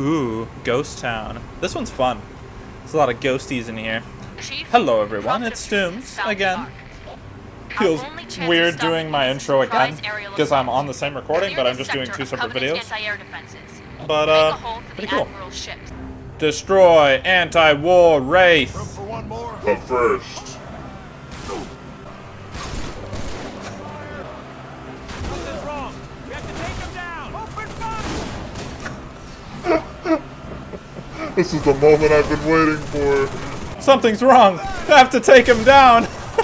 Ooh, Ghost Town. This one's fun. There's a lot of ghosties in here. Chief, Hello everyone, it's of Stooms again. Feels Our only chance of weird doing my intro again because I'm on the same recording, but I'm just doing two separate videos. But uh, pretty cool. Destroy anti-air wraith. For one more. But first, this is the moment I've been waiting for. Something's wrong. I have to take him down.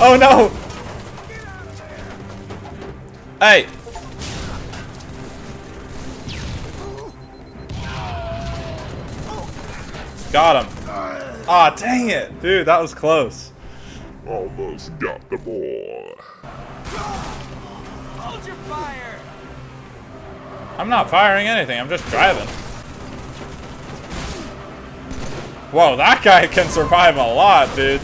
oh no. Hey. Got him. Aw, dang it. Dude, that was close. Almost got the boy. Hold your fire. I'm not firing anything. I'm just driving. Whoa, that guy can survive a lot, dude.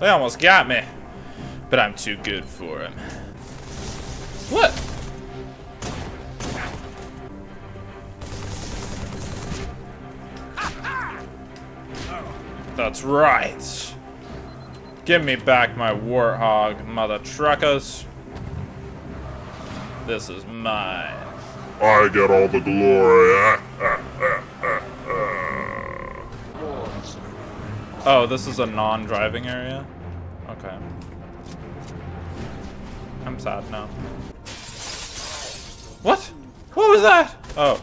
They almost got me. But I'm too good for him. What? That's right. Give me back my warthog, mother truckers. This is mine. I get all the glory. Oh, this is a non-driving area? Okay. I'm sad now. What? What was that? Oh.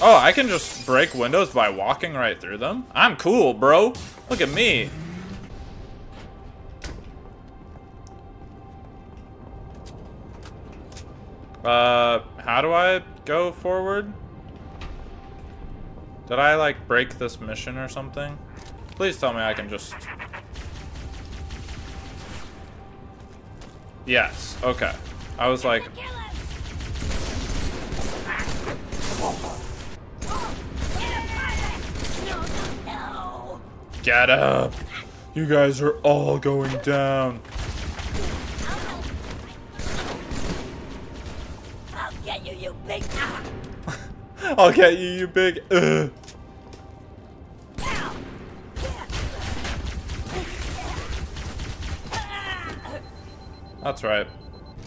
Oh, I can just break windows by walking right through them? I'm cool, bro. Look at me. Uh, how do I go forward? Did I, like, break this mission or something? Please tell me I can just... Yes, okay. I was like... Get up! You guys are all going down. I'll get you, you big... Ugh. That's right.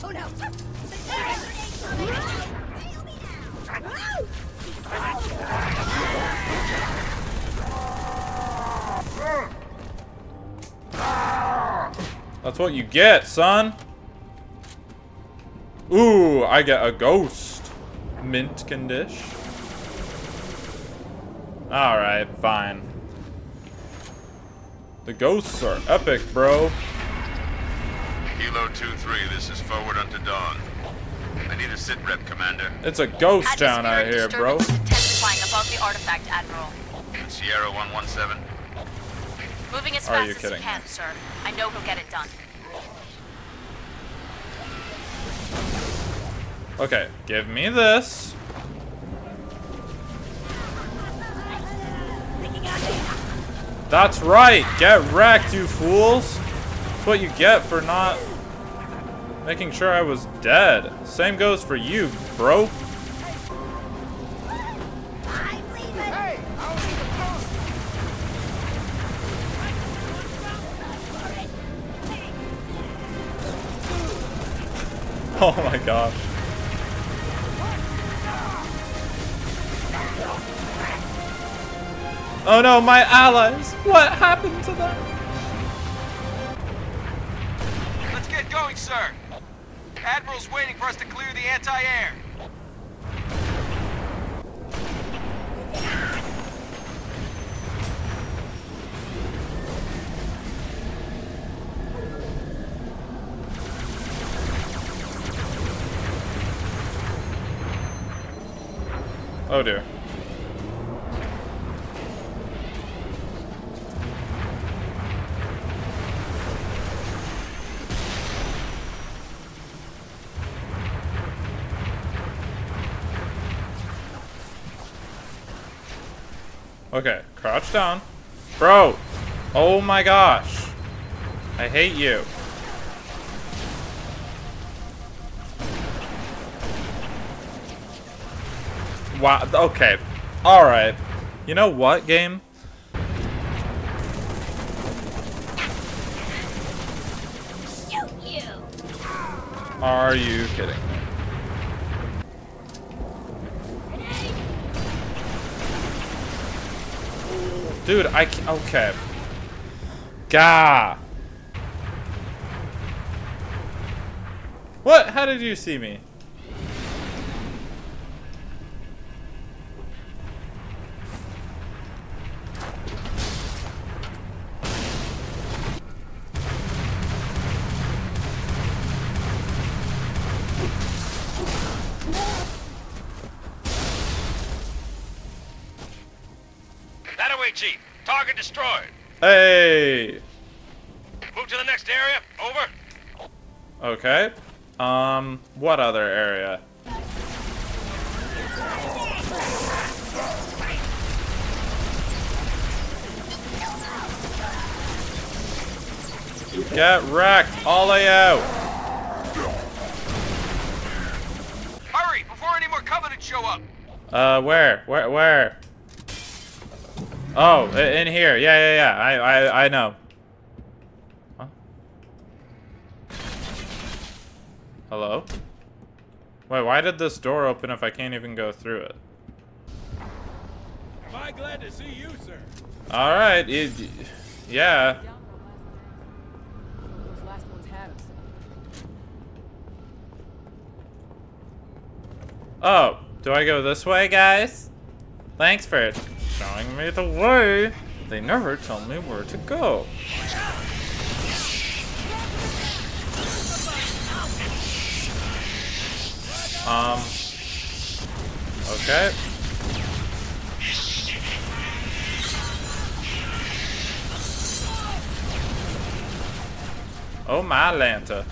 Oh no! That's what you get, son. Ooh, I get a ghost. Mint condish. Alright, fine. The ghosts are epic, bro. Kilo 2-3, this is forward unto dawn. I need a sit rep, Commander. It's a ghost town out here, bro. disturbance intensifying above the artifact, Admiral. Sierra 117. Moving as Are fast you as kidding he can, sir. I know he'll get it done. Okay, give me this. That's right! Get wrecked, you fools! That's what you get for not making sure I was dead. Same goes for you, bro. Oh my gosh. Oh no, my allies! What happened to them? Let's get going, sir. Admiral's waiting for us to clear the anti-air. Oh dear. Okay, crouch down. Bro! Oh my gosh. I hate you. Wow, okay. Alright. You know what, game? Are you kidding Dude, I ca- okay. Gah. What? How did you see me? Over. Okay. Um, what other area? Get wrecked, all of you. Hurry before any more Covenant show up. Uh, where? Where? Where? Oh, in here. Yeah, yeah, yeah. I, I, I know. Hello? Wait, why did this door open if I can't even go through it? Am I glad to see you, sir? All right. It, yeah. Those last ones had us. Oh, do I go this way, guys? Thanks for showing me the way. They never tell me where to go. Um. Okay. Oh my Lanta.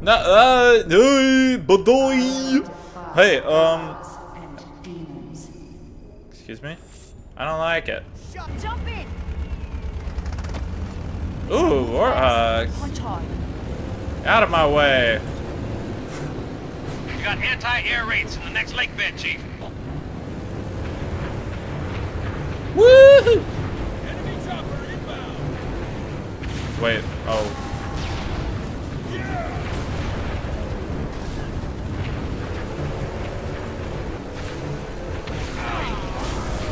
No, uh, no, bodoy. Hey, um, excuse me? I don't like it. Jump in! Ooh. Punch. Out of my way. You got anti-air raids in the next lake bed, Chief. Woohoo! Enemy chopper inbound. Wait, oh.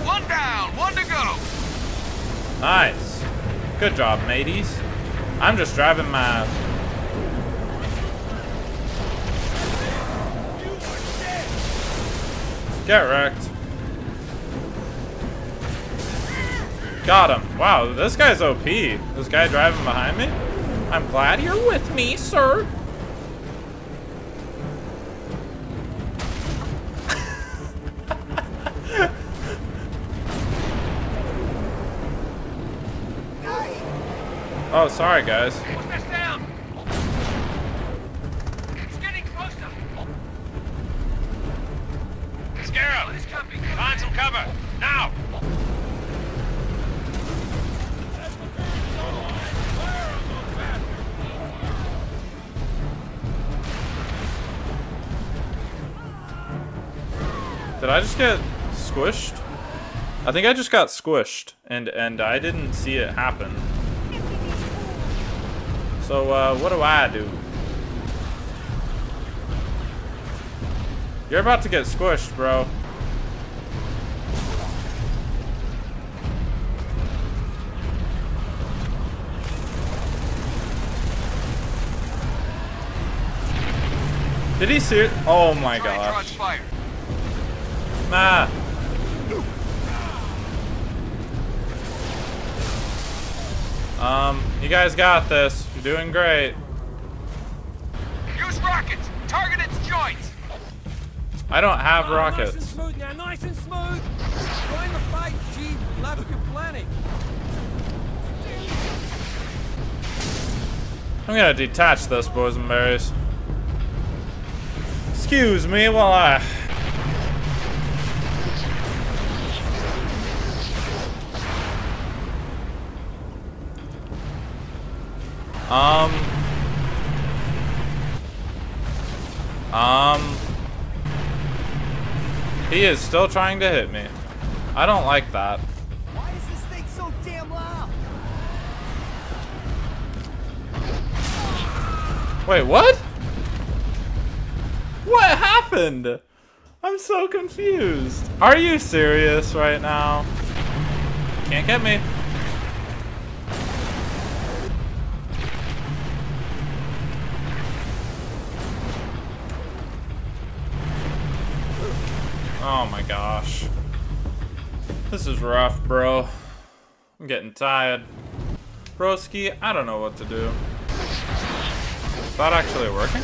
One down, one to go. Nice. Good job, mateys. I'm just driving my... Get wrecked. Got him. Wow, this guy's OP. This guy driving behind me? I'm glad you're with me, sir. Oh, sorry, guys. Did I just get squished? I think I just got squished, and and I didn't see it happen. So uh, what do I do? You're about to get squished, bro. Did he see it? Oh my Tryntron's gosh. fire. Nah. Um, you guys got this. You're doing great. Use rockets. Target its joints. I don't have Oh, Nice and rockets. smooth now, nice and smooth. Join the fight, Chief. Love your planning. I'm gonna detach this, boys and berries. Excuse me while I... Um. Um. He is still trying to hit me. I don't like that. Why is this thing so damn loud? Wait, what? What happened? I'm so confused. Are you serious right now? Can't get me. Oh my gosh. This is rough, bro. I'm getting tired. Broski, I don't know what to do. Is that actually working?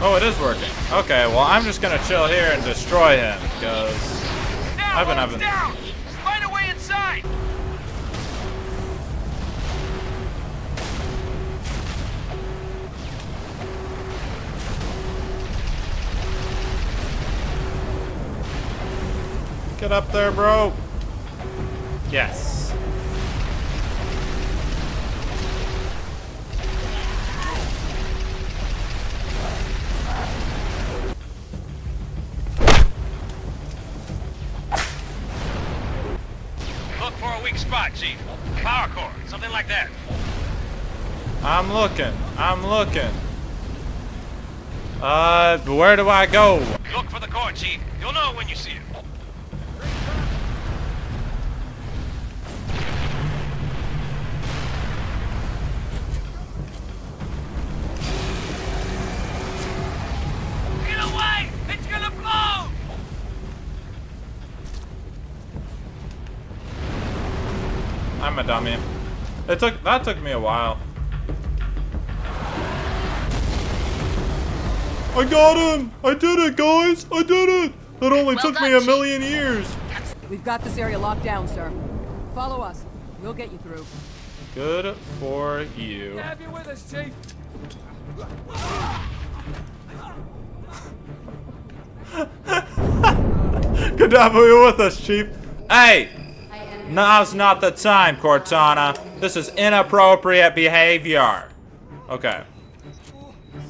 Oh, it is working. Okay, well, I'm just gonna chill here and destroy him, because I've been having... Get up there, bro. Yes. Look for a weak spot, Chief. Power core, something like that. I'm looking. I'm looking. Uh, where do I go? Look for the core, Chief. You'll know when you see it. Took that took me a while. I got him! I did it, guys! I did it! That only Well took me done, a Chief. million years. We've got this area locked down, sir. Follow us. We'll get you through. Good for you. Have you with us, Chief? Good to have you with us, Chief. Hey! Now's not the time, Cortana. This is inappropriate behavior. Okay.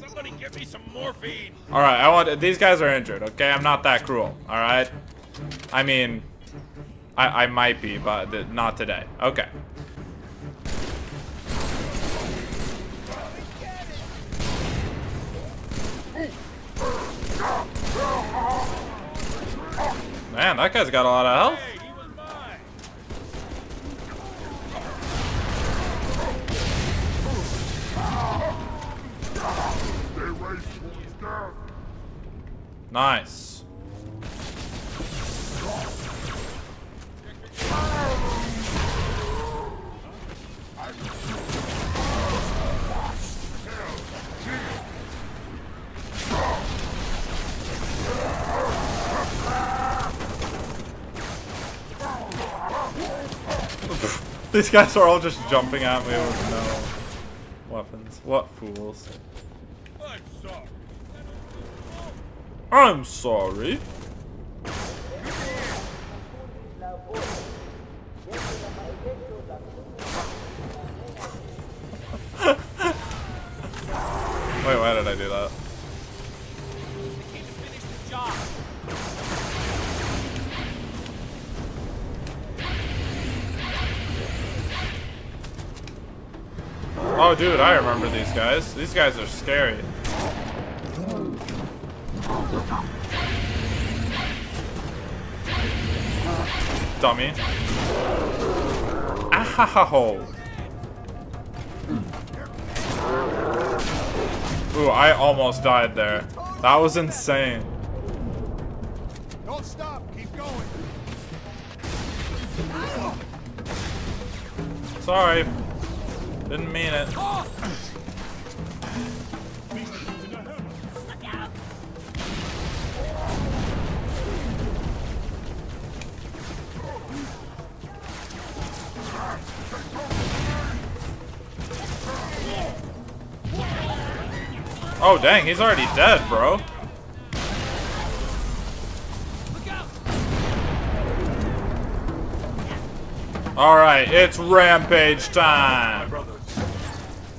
Somebody give me some morphine! Alright, I want these guys are injured, okay? I'm not that cruel, alright? I mean I I might be, but not today. Okay. Man, that guy's got a lot of health. Nice. These guys are all just jumping at me with no weapons. What fools. I'm sorry. I'm sorry. Wait, why did I do that? Oh, dude, I remember these guys. These guys are scary. Dummy. Ooh, I almost died there. That was insane. Don't stop. Keep going. Sorry. Didn't mean it. Oh, dang, he's already dead, bro. Alright, it's rampage time. Brothers,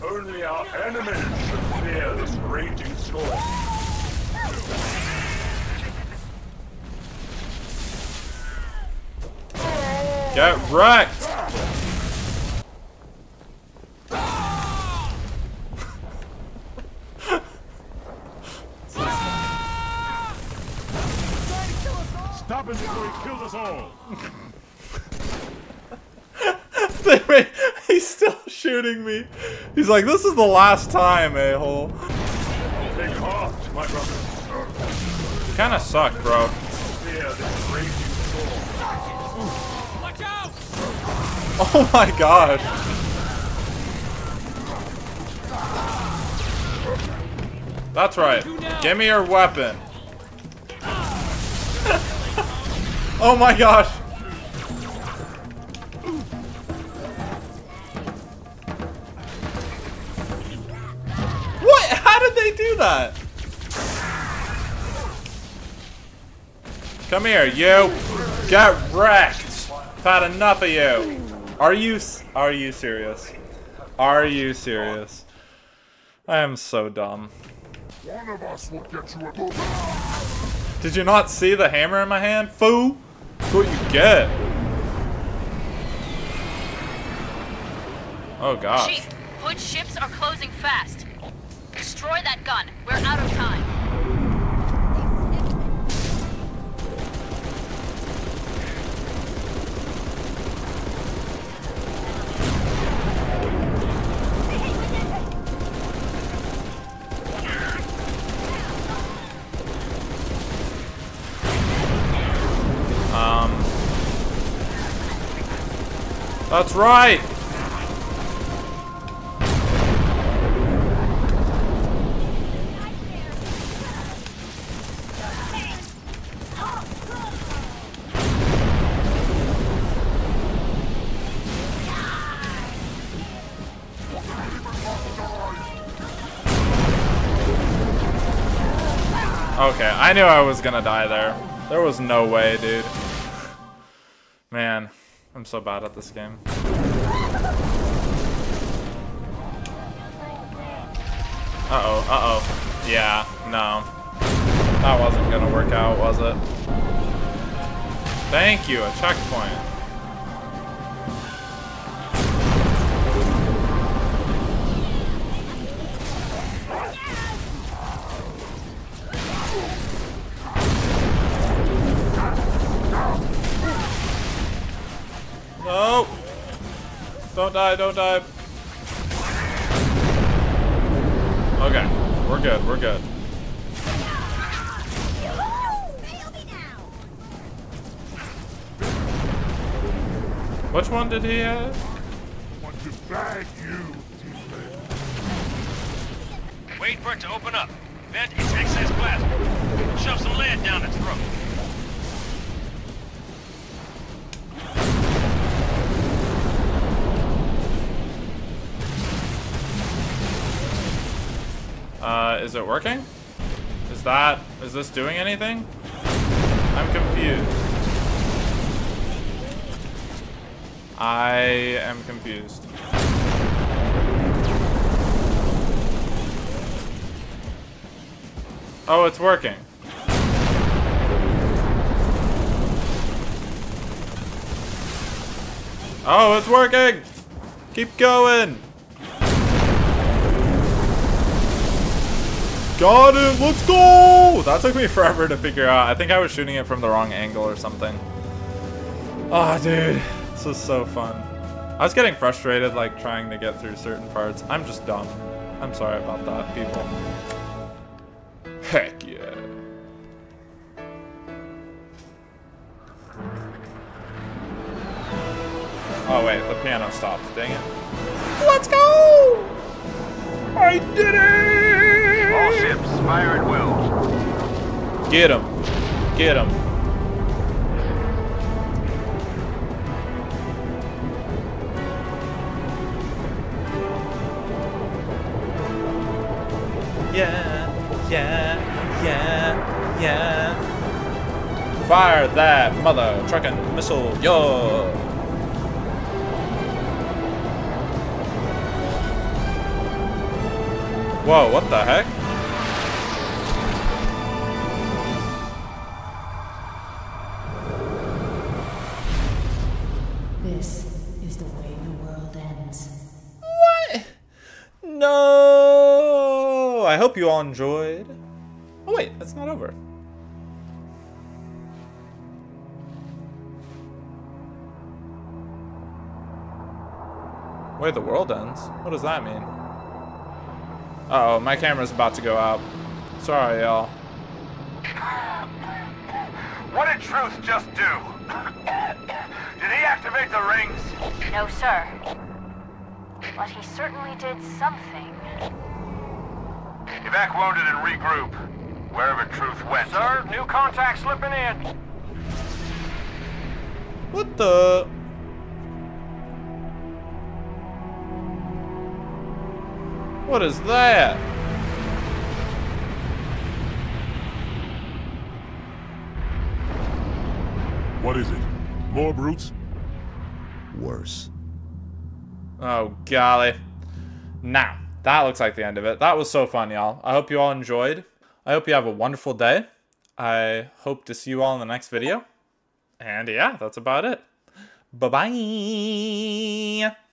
only our enemies should fear this raging storm. Get wrecked! Stop him before he kills us all. He's still shooting me. He's like, this is the last time, a-hole. Take heart, my brothers. Kinda suck, bro. Fear this raging storm. Watch out! Oh my god. That's right. Give me your weapon. oh my gosh. What? How did they do that? Come here, you. Get wrecked. I've had enough of you. Are you are you serious? Are you serious? I am so dumb. One of us will get you a Did you not see the hammer in my hand? Fool! What you get. Oh gosh. Chief, Hood ships are closing fast. Destroy that gun. We're out of time. That's right. Okay, I knew I was gonna die there. There was no way, dude. I'm so bad at this game. Uh-oh, uh-oh. Yeah, no. That wasn't gonna work out, was it? Thank you, a checkpoint. No! Don't die, don't die. Okay, we're good, we're good. Which one did he have? want to bag you. Wait for it to open up. Vent its excess plasma. Shove some lead down its throat. Uh, is it working? Is that, is this doing anything? I'm confused. I am confused. Oh, it's working. Oh, it's working! Keep going! Got it! Let's go! That took me forever to figure out. I think I was shooting it from the wrong angle or something. Oh, dude. This is so fun. I was getting frustrated, like, trying to get through certain parts. I'm just dumb. I'm sorry about that, people. Heck yeah. Oh, wait. The piano stopped. Dang it. Let's go! I did it! All ships, fire at will. Get him. Get him. Yeah, yeah, yeah, yeah. Fire that mother trucking missile, yo! Whoa, what the heck? This is the way the world ends. What? No! I hope you all enjoyed. Oh wait, that's not over. Way the world ends? What does that mean? Uh oh my camera's about to go out. Sorry, y'all. What did Truth just do? Did he activate the rings? No, sir. But he certainly did something. Evac wounded and regroup. Wherever Truth went. Sir, new contact slipping in. What the? What is that? What is it? More brutes? Worse. Oh, golly. Now, that looks like the end of it. That was so fun, y'all. I hope you all enjoyed. I hope you have a wonderful day. I hope to see you all in the next video. And yeah, that's about it. Bye-bye.